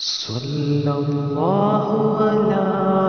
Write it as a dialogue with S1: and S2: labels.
S1: صلی اللہ علیہ